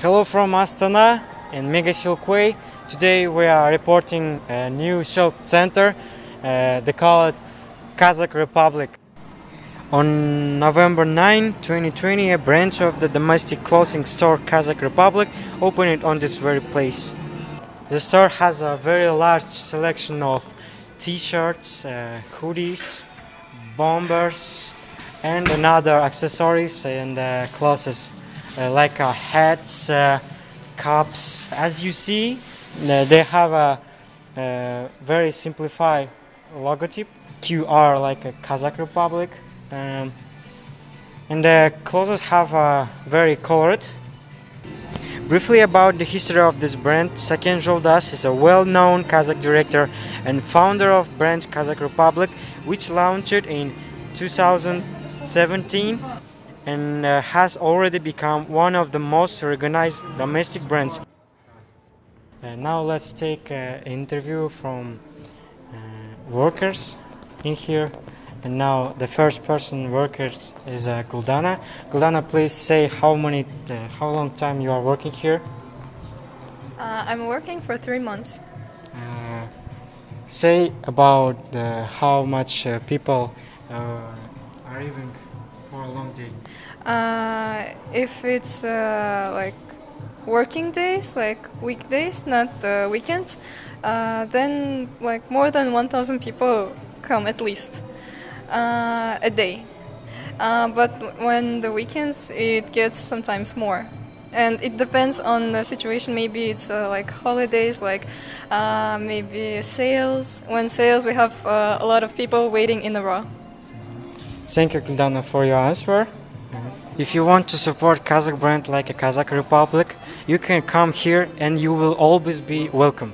Hello from Astana and Mega Silkway. Today we are reporting a new shop center. Uh, they call it Qazaq Republic. On November 9, 2020, a branch of the domestic clothing store Qazaq Republic opened on this very place. The store has a very large selection of t-shirts, uh, hoodies, bombers, and another accessories and uh, clothes like uh, hats, uh, cups. As you see, uh, they have a, uh very simplified logotype, QR like a Qazaq Republic, um, and the clothes have a very colored. Briefly about the history of this brand, Saken Joldas is a well-known Kazakh director and founder of brand Qazaq Republic, which launched in 2017 and uh, has already become one of the most recognized domestic brands. Uh, now let's take an interview from uh, workers in here. And now the first person workers is uh, Guldana. Guldana, please say how many, uh, how long time you are working here. Uh, I'm working for three months. Uh, say about uh, how much uh, people uh, are living for a long day. Uh, if it's uh, like working days, like weekdays, not uh, weekends, uh, then like more than 1,000 people come at least uh, a day. Uh, but when the weekends, it gets sometimes more. And it depends on the situation. Maybe it's like holidays, like maybe sales. When sales, we have a lot of people waiting in the row. Thank you, Guldana, for your answer. If you want to support Kazakh brand like a Qazaq Republic, you can come here and you will always be welcome.